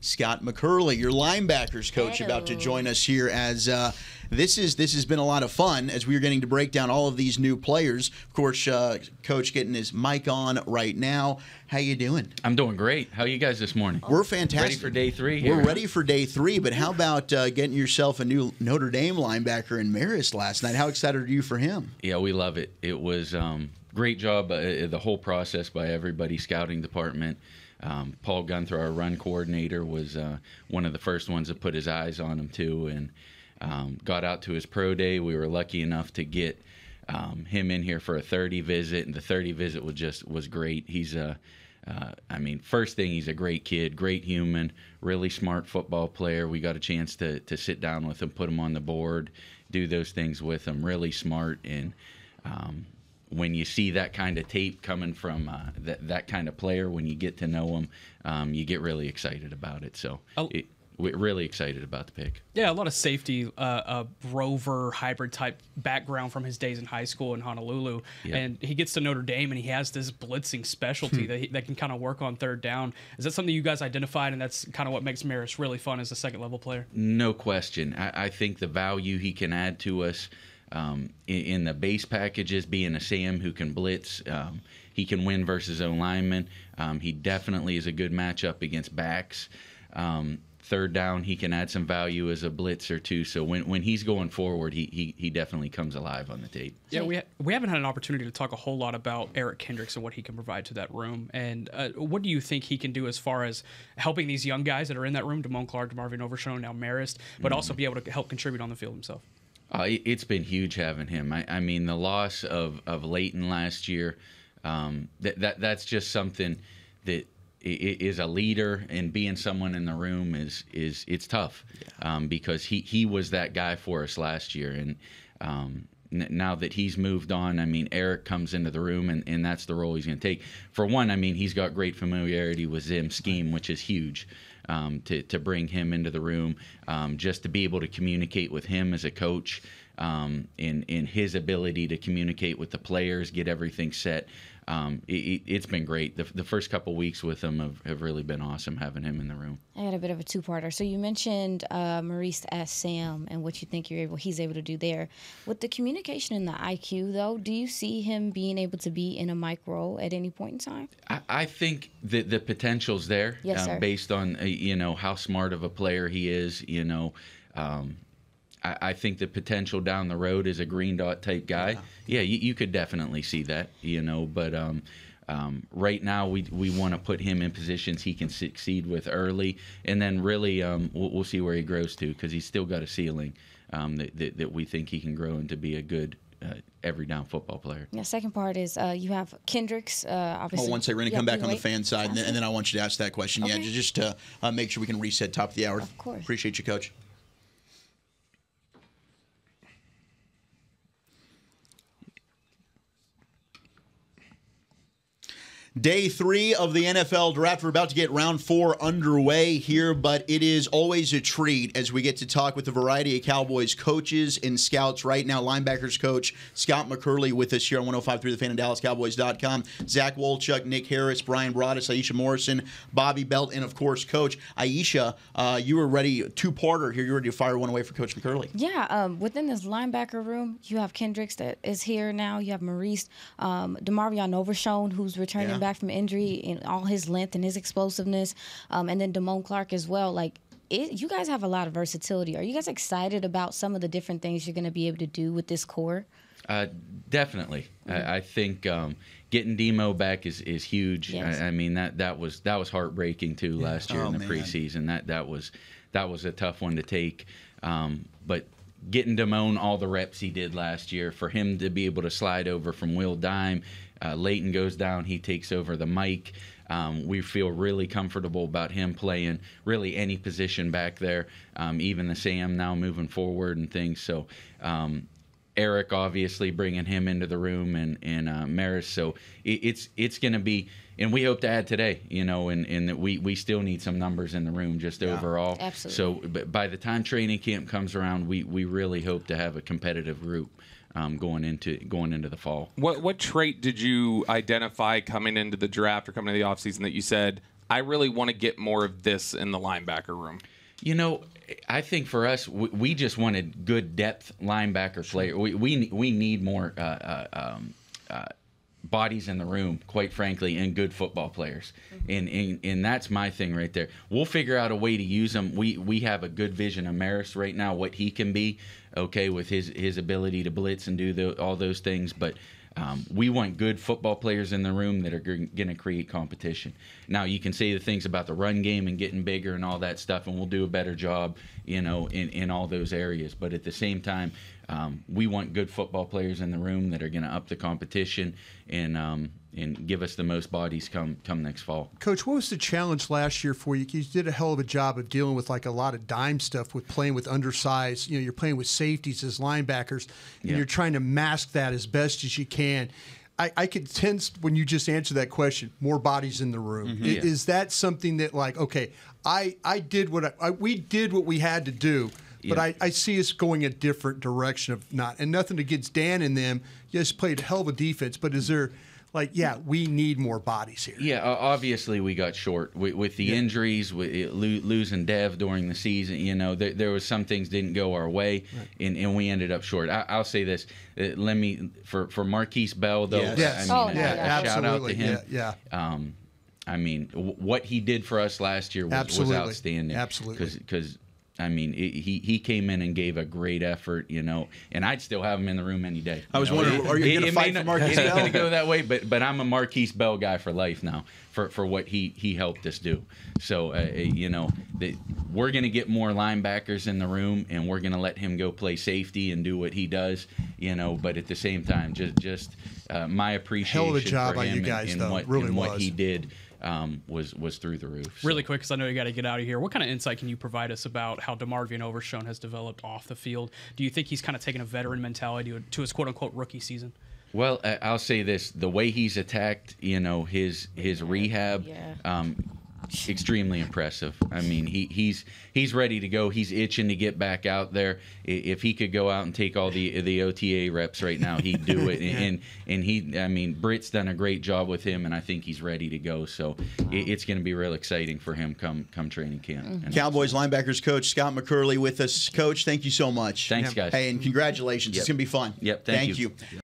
Scott McCurley, your linebackers coach, about to join us here as uh, this is this has been a lot of fun as we are getting to break down all of these new players. Of course, uh, coach getting his mic on right now. How you doing? I'm doing great. How are you guys this morning? We're fantastic. Ready for day three? We're ready for day three, but how about uh, getting yourself a new Notre Dame linebacker in Marist last night? How excited are you for him? Yeah, we love it. It was um, great job, uh, the whole process by everybody, scouting department. Um, Paul Gunther, our run coordinator, was uh, one of the first ones to put his eyes on him too, and um, got out to his pro day. We were lucky enough to get um, him in here for a 30 visit, and the 30 visit was just was great. He's a uh, I mean, first thing, he's a great kid, great human, really smart football player. We got a chance to to sit down with him, put him on the board, do those things with him. Really smart, and um, when you see that kind of tape coming from uh, that that kind of player, when you get to know him, um, you get really excited about it. So, Oh. it, we're really excited about the pick. Yeah, a lot of safety, uh, uh, rover hybrid type background from his days in high school in Honolulu, Yeah. and he gets to Notre Dame and he has this blitzing specialty that he, that can kind of work on third down. Is that something you guys identified, and that's kind of what makes Maris really fun as a second level player? No question. I, I think the value he can add to us um, in, in the base packages, being a Sam who can blitz, um, he can win versus O lineman. Um, he definitely is a good matchup against backs. Um, third down, he can add some value as a blitzer too. So when, when he's going forward, he, he he definitely comes alive on the tape. Yeah, we ha- we haven't had an opportunity to talk a whole lot about Eric Kendricks and what he can provide to that room. And uh, what do you think he can do as far as helping these young guys that are in that room, Damone Clark, Marvin Overshown, now Marist, but also be able to help contribute on the field himself? Uh, it, it's been huge having him. I, I mean, the loss of of Leighton last year, um, that that that's just something that is a leader and being someone in the room is is it's tough um, because he he was that guy for us last year and. Um, now that he's moved on, I mean, Eric comes into the room, and, and that's the role he's going to take. For one, I mean, he's got great familiarity with Zim's scheme, which is huge um, to, to bring him into the room, um, just to be able to communicate with him as a coach, um, in, in his ability to communicate with the players, get everything set. Um, it, it, has been great. The, the first couple weeks with him have, have really been awesome having him in the room. I had a bit of a two-parter. So you mentioned uh, Maurice as Sam and what you think you're able, he's able to do there. With the communication and the IQ, though, do you see him being able to be in a mic role at any point in time? I, I think the the potential's there, Yes, uh, sir. based on uh, you know how smart of a player he is. You know, um, I, I think the potential down the road is a green dot type guy. Yeah, you, you could definitely see that. You know, but. Um, um, right now, we we want to put him in positions he can succeed with early, and then really um, we'll, we'll see where he grows to because he's still got a ceiling um, that, that that we think he can grow into be a good uh, every down football player. Yeah, second part is uh, you have Kendricks, uh, obviously. Oh, one second. We're going to come back on the fan side, and then, and then I want you to ask that question. Yeah, Okay. ju- just to uh, make sure we can reset top of the hour. Of course. Appreciate you, Coach. Day three of the NFL draft. We're about to get round four underway here, but it is always a treat as we get to talk with a variety of Cowboys coaches and scouts. Right now, linebackers coach Scott McCurley with us here on 105.3 The Fan and DallasCowboys.com. Zach Wolchuk, Nick Harris, Bryan Broaddus, Aisha Morrison, Bobby Belt, and of course, Coach Aisha. Uh, you were ready, two parter here. You're ready to fire one away for Coach McCurley. Yeah, um, within this linebacker room, you have Kendricks that is here now. You have Maurice, um, DeMarvion Overshown, who's returning Yeah. Back from injury and all his length and his explosiveness, um, and then Damone Clark as well. Like, it, you guys have a lot of versatility. Are you guys excited about some of the different things you're going to be able to do with this core? Uh, definitely. I, I think um, getting Demo back is, is huge. Yes. I, I mean that that was that was heartbreaking too last year Oh, in the man. preseason. That that was that was a tough one to take. Um, but getting Damone all the reps he did last year for him to be able to slide over from Will Dime, uh, Leighton goes down, he takes over the mic. Um, we feel really comfortable about him playing really any position back there, um, even the Sam now moving forward and things. So um, Eric obviously bringing him into the room and and uh, Maris. So it, it's it's going to be, and we hope to add today, you know, and and that we we still need some numbers in the room just overall. absolutely. So but by the time training camp comes around, we we really hope to have a competitive group um, going into going into the fall. What what trait did you identify coming into the draft or coming into the offseason that you said I really want to get more of this in the linebacker room. You know, I think for us, we, we just wanted good depth linebacker player. We we we need more uh, uh, um, uh, bodies in the room, quite frankly, and good football players. Mm-hmm. And, and and that's my thing right there. We'll figure out a way to use them. We we have a good vision of Maris right now, what he can be, okay, with his his ability to blitz and do the, all those things, but. Um, we want good football players in the room that are going to create competition. Now, you can say the things about the run game and getting bigger and all that stuff, and we'll do a better job, you know, in, in all those areas. But at the same time, um, we want good football players in the room that are going to up the competition and um, and give us the most bodies come come next fall. Coach, what was the challenge last year for you? You did a hell of a job of dealing with like a lot of dime stuff with playing with undersized. You know, you're playing with safeties as linebackers, and Yeah. you're trying to mask that as best as you can. I, I could sense when you just answered that question, more bodies in the room. Mm-hmm. I- Yeah. Is that something that like, okay, I I did what I, I we did what we had to do. But Yeah. I, I see us going a different direction of not, and nothing against Dan and them. Just played a hell of a defense. But is there, like, yeah, we need more bodies here. Yeah, obviously we got short with, with the injuries, with it, lo- losing Dev during the season. You know, there, there was some things didn't go our way, and, and we ended up short. I, I'll say this: uh, let me for for Markquese Bell though. Yes. Yes. I Oh, mean, yeah, a, a yeah. shout out to Absolutely. him. Yeah, Um, I mean, w- what he did for us last year was, was Absolutely. outstanding. Absolutely. Because, I mean, it, he he came in and gave a great effort, you know, and I'd still have him in the room any day. I was know? wondering, are you gonna it fight for Markquese It ain't Bell? gonna go that way, but but I'm a Markquese Bell guy for life now for for what he he helped us do. So uh, you know, the, we're gonna get more linebackers in the room, and we're gonna let him go play safety and do what he does, you know. But at the same time, just just uh, my appreciation Hell of a job for by him you and- guys, and, though. what, Really and what he did um, was was through the roof. So- Really quick, because I know you got to get out of here. What kind of insight can you provide us about how DeMarvion Overshown has developed off the field? Do you think he's kind of taken a veteran mentality to, to his quote unquote rookie season? Well, I- I'll say this: the way he's attacked, you know, his his rehab, Yeah. um, extremely impressive. I mean, he he's he's ready to go. He's itching to get back out there. If he could go out and take all the the OTA reps right now, he'd do it. And and he, I mean, Britt's done a great job with him, and I think he's ready to go. So it, it's going to be real exciting for him come come training camp. Mm-hmm. And Cowboys linebackers coach Scott McCurley with us. Coach, thank you so much. Thanks, guys. Hey, and congratulations. Yep. It's going to be fun. Yep, thank you. you.